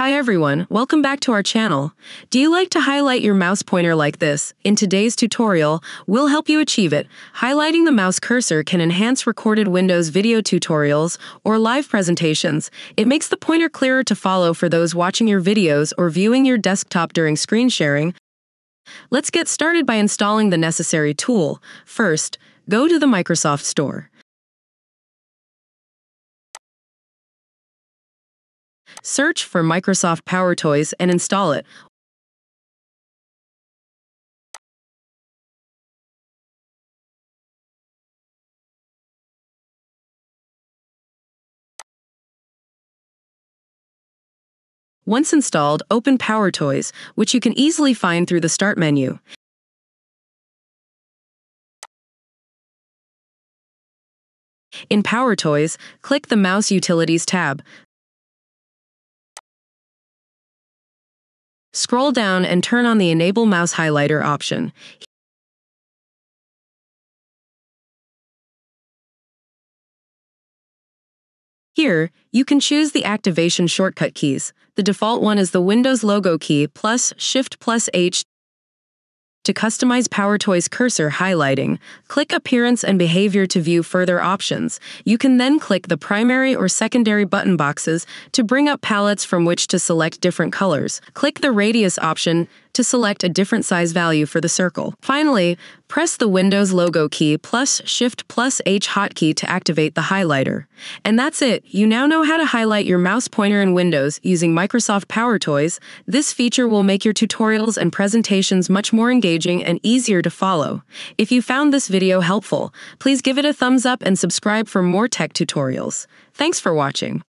Hi everyone, welcome back to our channel. Do you like to highlight your mouse pointer like this? In today's tutorial, we'll help you achieve it. Highlighting the mouse cursor can enhance recorded Windows video tutorials or live presentations. It makes the pointer clearer to follow for those watching your videos or viewing your desktop during screen sharing. Let's get started by installing the necessary tool. First, go to the Microsoft Store. Search for Microsoft PowerToys and install it. Once installed, open PowerToys, which you can easily find through the Start menu. In PowerToys, click the Mouse Utilities tab. Scroll down and turn on the Enable Mouse Highlighter option. Here, you can choose the activation shortcut keys. The default one is the Windows logo key plus Shift plus H to customize PowerToy's cursor highlighting, click Appearance and Behavior to view further options. You can then click the primary or secondary button boxes to bring up palettes from which to select different colors. Click the Radius option to select a different size value for the circle. Finally, press the Windows logo key plus Shift plus H hotkey to activate the highlighter. And that's it. You now know how to highlight your mouse pointer in Windows using Microsoft PowerToys. This feature will make your tutorials and presentations much more engaging and easier to follow. If you found this video helpful, please give it a thumbs up and subscribe for more tech tutorials. Thanks for watching.